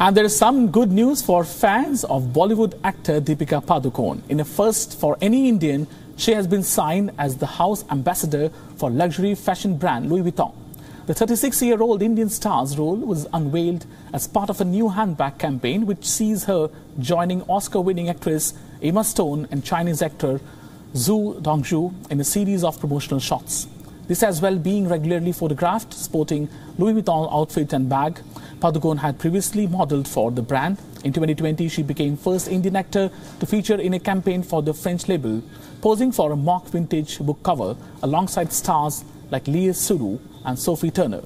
And there is some good news for fans of Bollywood actor Deepika Padukone. In a first for any Indian, she has been signed as the house ambassador for luxury fashion brand Louis Vuitton. The 36-year-old Indian star's role was unveiled as part of a new handbag campaign which sees her joining Oscar-winning actress Emma Stone and Chinese actor Zhou Dongyu in a series of promotional shots. This as well being regularly photographed sporting Louis Vuitton outfit and bag. Padukone had previously modeled for the brand. In 2020, she became first Indian actor to feature in a campaign for the French label, posing for a mock vintage book cover alongside stars like Léa Seydoux and Sophie Turner.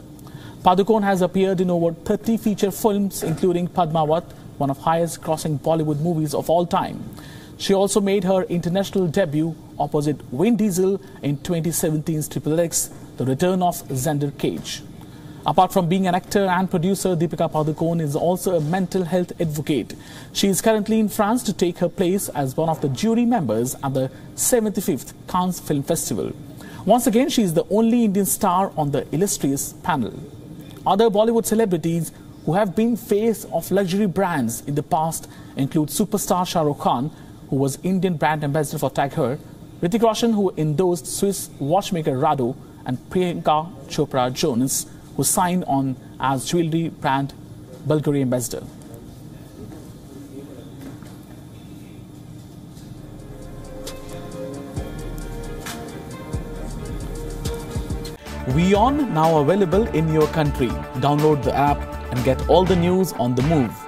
Padukone has appeared in over 30 feature films, including Padmavat, one of highest grossing Bollywood movies of all time. She also made her international debut opposite Vin Diesel in 2017's Triple X, The Return of Xander Cage. Apart from being an actor and producer, Deepika Padukone is also a mental health advocate. She is currently in France to take her place as one of the jury members at the 75th Cannes Film Festival. Once again, she is the only Indian star on the illustrious panel. Other Bollywood celebrities who have been face of luxury brands in the past include superstar Shah Rukh Khan, who was Indian brand ambassador for Tag Heuer, Hrithik Roshan, who endorsed Swiss watchmaker Rado, and Priyanka Chopra Jonas, who signed on as jewelry brand Bulgari ambassador. WION now available in your country. Download the app and get all the news on the move.